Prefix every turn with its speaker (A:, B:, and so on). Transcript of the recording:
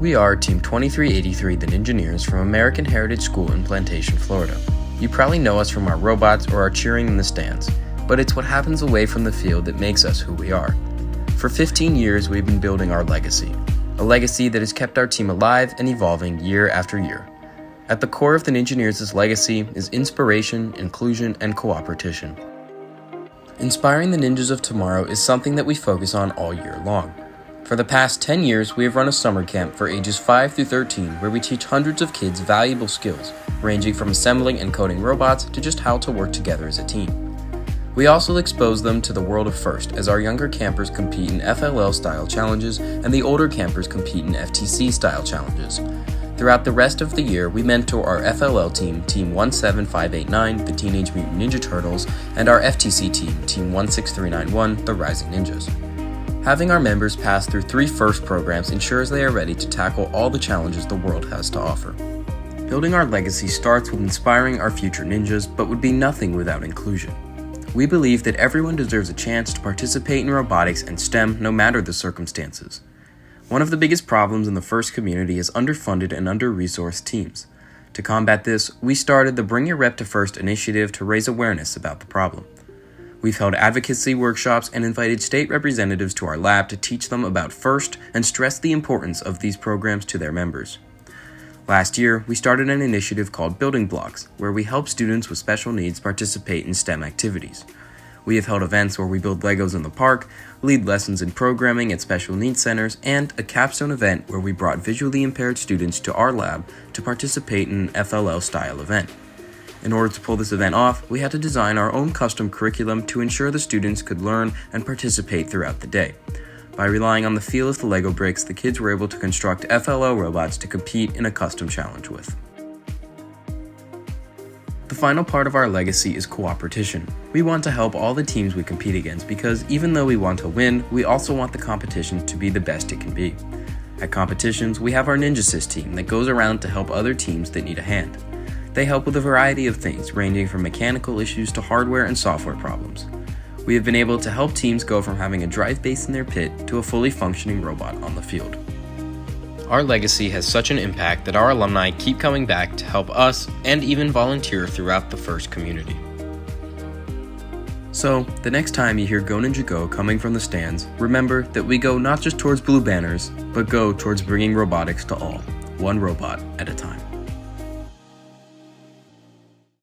A: We are Team 2383 The Ninjineers from American Heritage School in Plantation, Florida. You probably know us from our robots or our cheering in the stands, but it's what happens away from the field that makes us who we are. For 15 years, we've been building our legacy, a legacy that has kept our team alive and evolving year after year. At the core of the Ninjineers' legacy is inspiration, inclusion, and cooperation. Inspiring the ninjas of tomorrow is something that we focus on all year long. For the past 10 years, we have run a summer camp for ages 5 through 13 where we teach hundreds of kids valuable skills, ranging from assembling and coding robots to just how to work together as a team. We also expose them to the world of FIRST as our younger campers compete in FLL style challenges and the older campers compete in FTC style challenges. Throughout the rest of the year, we mentor our FLL team, Team 17589, the Teenage Mutant Ninja Turtles, and our FTC team, Team 16391, the Rising Ninjas. Having our members pass through three FIRST programs ensures they are ready to tackle all the challenges the world has to offer. Building our legacy starts with inspiring our future ninjas, but would be nothing without inclusion. We believe that everyone deserves a chance to participate in robotics and STEM no matter the circumstances. One of the biggest problems in the FIRST community is underfunded and under resourced teams. To combat this, we started the Bring Your Rep to First initiative to raise awareness about the problem. We've held advocacy workshops and invited state representatives to our lab to teach them about FIRST and stress the importance of these programs to their members. Last year, we started an initiative called Building Blocks, where we help students with special needs participate in STEM activities. We have held events where we build Legos in the park, lead lessons in programming at special needs centers, and a capstone event where we brought visually impaired students to our lab to participate in an FLL style event. In order to pull this event off, we had to design our own custom curriculum to ensure the students could learn and participate throughout the day. By relying on the feel of the Lego bricks, the kids were able to construct FLL robots to compete in a custom challenge with. The final part of our legacy is cooperation. We want to help all the teams we compete against because even though we want to win, we also want the competition to be the best it can be. At competitions, we have our Ninja NinjaSys team that goes around to help other teams that need a hand. They help with a variety of things, ranging from mechanical issues to hardware and software problems. We have been able to help teams go from having a drive base in their pit to a fully functioning robot on the field. Our legacy has such an impact that our alumni keep coming back to help us and even volunteer throughout the FIRST community. So, the next time you hear Go Ninja Go coming from the stands, remember that we go not just towards blue banners, but go towards bringing robotics to all, one robot at a time.